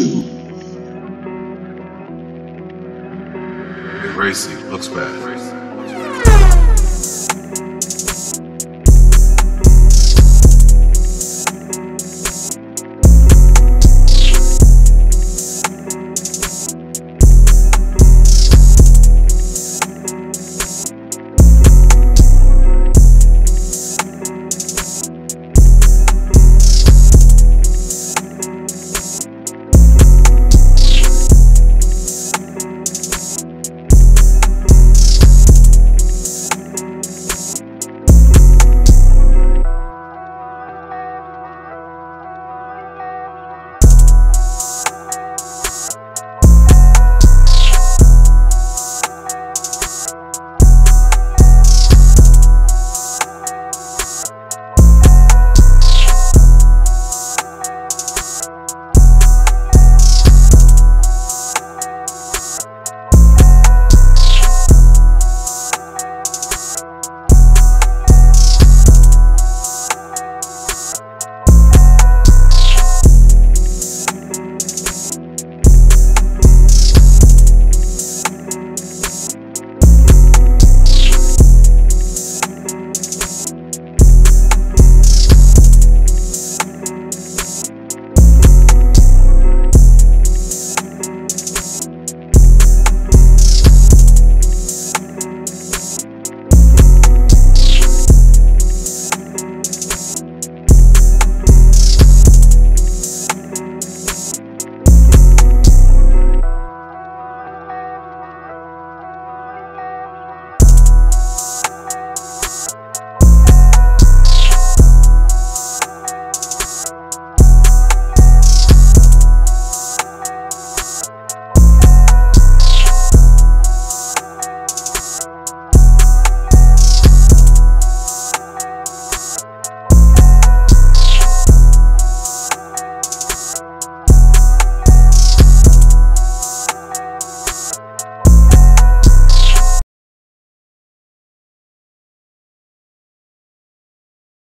do. Looks bad.